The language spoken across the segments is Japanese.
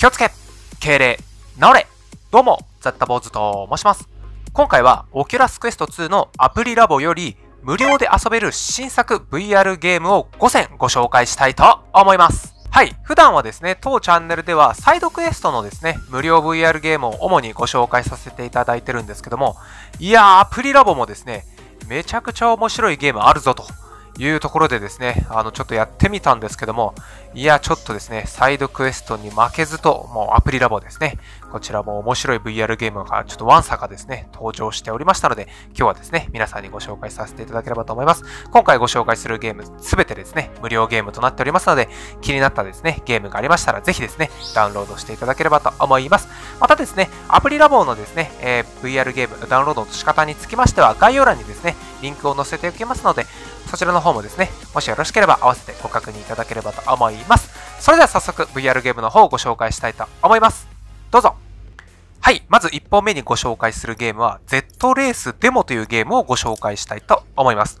気をつけ敬礼直れどうも、ザッタ坊主と申します。今回は、 Oculus Quest 2の App Lab より、無料で遊べる新作 VR ゲームを5選ご紹介したいと思います。はい。普段はですね、当チャンネルでは SideQuest のですね、無料 VR ゲームを主にご紹介させていただいてるんですけども、いやー、 App Lab もですね、めちゃくちゃ面白いゲームあるぞというところでですね、あの、ちょっとやってみたんですけども、いや、ちょっとですね、サイドクエストに負けずと、もうアプリラボですね、こちらも面白い VR ゲームがちょっとワンサがですね、登場しておりましたので、今日はですね、皆さんにご紹介させていただければと思います。今回ご紹介するゲーム、すべてですね、無料ゲームとなっておりますので、気になったですね、ゲームがありましたら、ぜひですね、ダウンロードしていただければと思います。またですね、アプリラボのですね、えー、VR ゲームダウンロードの仕方につきましては、概要欄にですね、リンクを載せておきますので、そちらの方もですね、もしよろしければ合わせてご確認いただければと思います。それでは早速 VR ゲームの方をご紹介したいと思います。どうぞはい、まず1本目にご紹介するゲームは Z レースデモというゲームをご紹介したいと思います。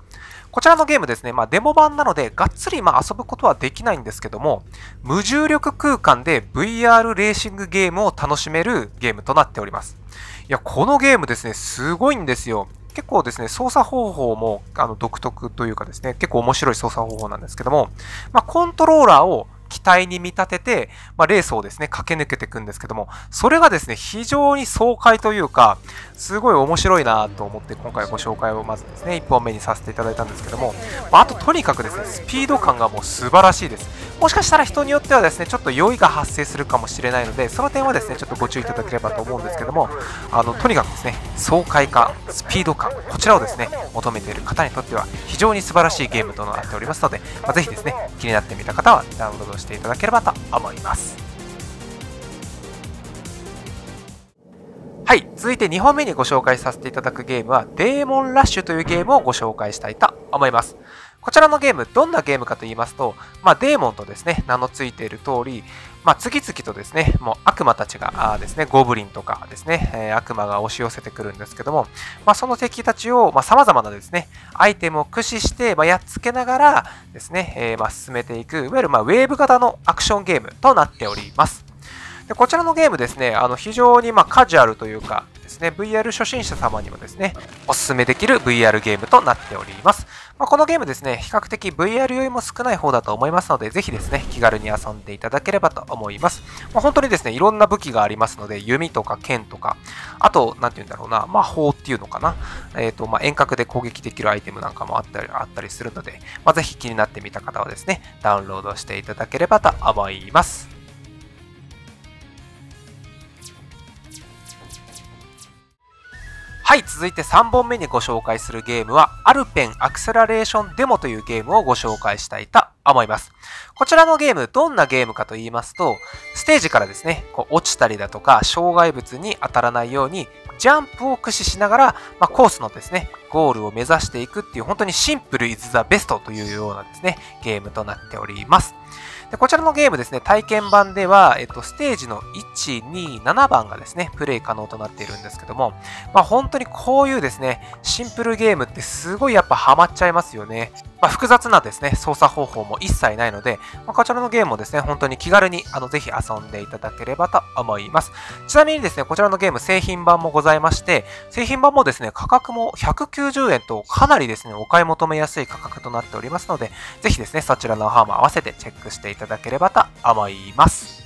こちらのゲームですね、まあデモ版なのでがっつりまあ遊ぶことはできないんですけども、無重力空間で VR レーシングゲームを楽しめるゲームとなっております。いや、このゲームですね、すごいんですよ。結構ですね、操作方法もあの独特というかですね、結構面白い操作方法なんですけども、まあ、コントローラーを機体に見立てて、まあ、レースをですね、駆け抜けていくんですけども、それがですね、非常に爽快というか、すごい面白いなと思って今回ご紹介をまずですね、1本目にさせていただいたんですけども、まあ、あととにかくですね、スピード感がもう素晴らしいです。もしかしたら人によってはですね、ちょっと酔いが発生するかもしれないので、その点はですね、ちょっとご注意いただければと思うんですけども、あの、とにかくですね、爽快感、スピード感、こちらをですね、求めている方にとっては非常に素晴らしいゲームとなっておりますので、まあ、ぜひですね、気になってみた方はダウンロードしていただければと思います。はい。続いて2本目にご紹介させていただくゲームは、デーモンラッシュというゲームをご紹介したいと思います。こちらのゲーム、どんなゲームかと言いますと、まあ、デーモンとですね、名の付いている通り、まあ、次々とですね、もう悪魔たちがですね、ゴブリンとかですね、え、悪魔が押し寄せてくるんですけども、まあ、その敵たちを、まあ、様々なですね、アイテムを駆使して、ま、やっつけながらですね、え、ま、進めていく、いわゆる、ま、ウェーブ型のアクションゲームとなっております。でこちらのゲームですね、あの非常にまカジュアルというかですね、VR 初心者様にもですね、おすすめできる VR ゲームとなっております。まあ、このゲームですね、比較的 VR よりも少ない方だと思いますので、ぜひですね、気軽に遊んでいただければと思います。まあ、本当にですね、いろんな武器がありますので、弓とか剣とか、あと、なんて言うんだろうな、魔法っていうのかな。えっ、ー、と、まあ、遠隔で攻撃できるアイテムなんかもあったりあったりするので、まあ、ぜひ気になってみた方はですね、ダウンロードしていただければと思います。はい、続いて3本目にご紹介するゲームは、アルペンアクセラレーションデモというゲームをご紹介したいと思います。こちらのゲーム、どんなゲームかと言いますと、ステージからですね、こう落ちたりだとか、障害物に当たらないように、ジャンプを駆使しながら、まあ、コースのですね、ゴールを目指していくっていう、本当にシンプルイズザベストというようなですね、ゲームとなっております。でこちらのゲームですね、体験版では、えっと、ステージの1、2、7番がですね、プレイ可能となっているんですけども、まあ本当にこういうですね、シンプルゲームってすごいやっぱハマっちゃいますよね。まあ、複雑なですね、操作方法も一切ないので、まあ、こちらのゲームもですね、本当に気軽にあのぜひ遊んでいただければと思います。ちなみにですね、こちらのゲーム製品版もございまして、製品版もですね、価格も190円とかなりですね、お買い求めやすい価格となっておりますので、ぜひですね、そちらの方も合わせてチェックしていただければと思います。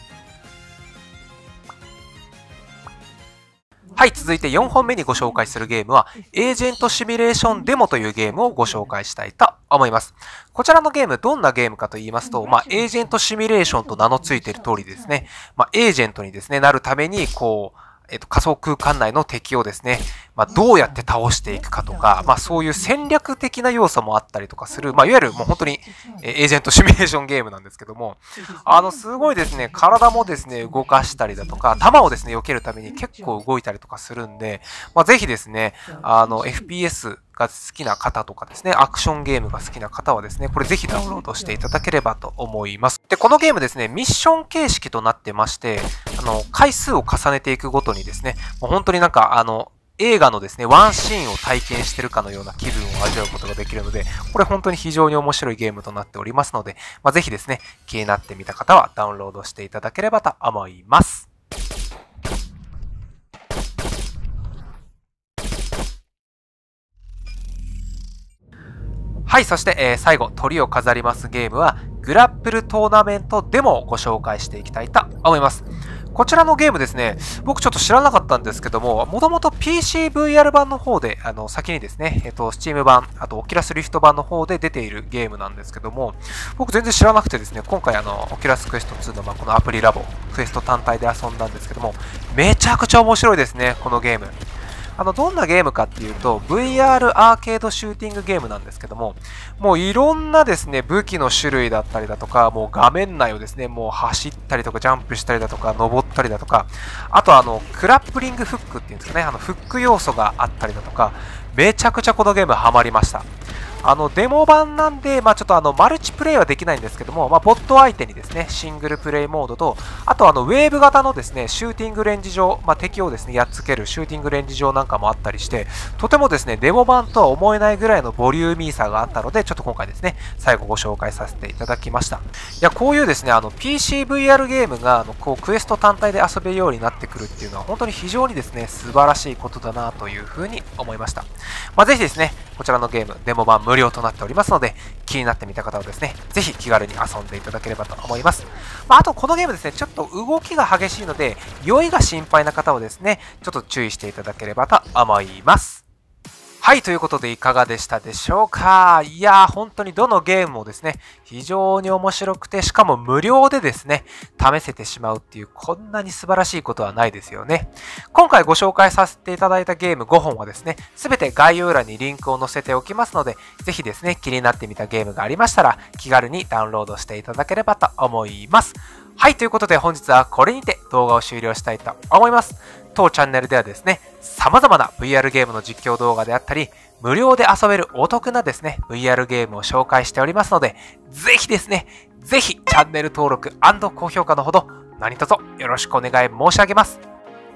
はい、続いて4本目にご紹介するゲームは、エージェントシミュレーションデモというゲームをご紹介したいと思います。こちらのゲーム、どんなゲームかと言いますと、まあ、エージェントシミュレーションと名の付いている通りですね、まあ、エージェントにですね、なるために、こう、えっと、仮想空間内の敵をですね、まあ、どうやって倒していくかとか、まあ、そういう戦略的な要素もあったりとかする、まあ、いわゆるもう本当にエージェントシミュレーションゲームなんですけども、あの、すごいですね、体もですね、動かしたりだとか、弾をですね、避けるために結構動いたりとかするんで、まあ、ぜひですね、あの、FPS が好きな方とかですね、アクションゲームが好きな方はですね、これぜひダウンロードしていただければと思います。で、このゲームですね、ミッション形式となってまして、あの、回数を重ねていくごとにですね、もう本当になんか、あの、映画のですね、ワンシーンを体験してるかのような気分を味わうことができるので、これ本当に非常に面白いゲームとなっておりますので、まあ、ぜひですね、気になってみた方はダウンロードしていただければと思います。はい、そして、えー、最後、鳥を飾りますゲームは、グラップルトーナメントでもご紹介していきたいと思います。こちらのゲームですね、僕ちょっと知らなかったんですけども、もともと PCVR 版の方で、あの、先にですね、えっと、Steam 版、あと Oculus Rift 版の方で出ているゲームなんですけども、僕全然知らなくてですね、今回あの、Oculus Quest 2の、まあ、このアプリラボ、クエスト単体で遊んだんですけども、めちゃくちゃ面白いですね、このゲーム。あの、どんなゲームかっていうと、VR アーケードシューティングゲームなんですけども、もういろんなですね、武器の種類だったりだとか、もう画面内をですね、もう走ったりとか、ジャンプしたりだとか、登ったりだとか、あとあの、クラップリングフックっていうんですかね、あの、フック要素があったりだとか、めちゃくちゃこのゲームハマりました。あの、デモ版なんで、まあちょっとあの、マルチプレイはできないんですけども、まあボット相手にですね、シングルプレイモードと、あとあの、ウェーブ型のですね、シューティングレンジ上、まあ敵をですね、やっつけるシューティングレンジ上なんかもあったりして、とてもですね、デモ版とは思えないぐらいのボリューミーさがあったので、ちょっと今回ですね、最後ご紹介させていただきました。いや、こういうですね、あの、PCVR ゲームが、あの、こう、クエスト単体で遊べるようになってくるっていうのは、本当に非常にですね、素晴らしいことだなというふうに思いました。まあ、ぜひですね、こちらのゲーム、デモ版無料となっておりますので、気になってみた方はですね、ぜひ気軽に遊んでいただければと思います。まあ、あと、このゲームですね、ちょっと動きが激しいので、酔いが心配な方はですね、ちょっと注意していただければと思います。はい、ということでいかがでしたでしょうか？いやー、本当にどのゲームもですね、非常に面白くて、しかも無料でですね、試せてしまうっていう、こんなに素晴らしいことはないですよね。今回ご紹介させていただいたゲーム5本はですね、すべて概要欄にリンクを載せておきますので、ぜひですね、気になってみたゲームがありましたら、気軽にダウンロードしていただければと思います。はい、ということで本日はこれにて動画を終了したいと思います。当チャンネルではですね、様々な VR ゲームの実況動画であったり、無料で遊べるお得なですね、VR ゲームを紹介しておりますので、ぜひですね、ぜひチャンネル登録高評価のほど何卒よろしくお願い申し上げます。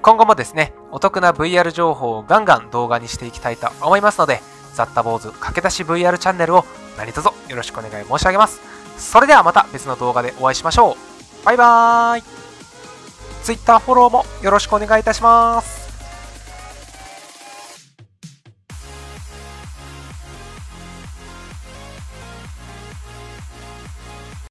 今後もですね、お得な VR 情報をガンガン動画にしていきたいと思いますので、雑多坊主駆け出し VR チャンネルを何卒よろしくお願い申し上げます。それではまた別の動画でお会いしましょう。バイバーイ Twitter フォローもよろしくお願いいたします。